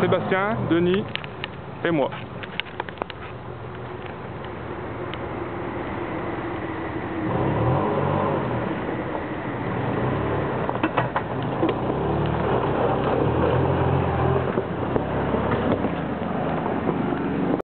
Sébastien, Denis et moi.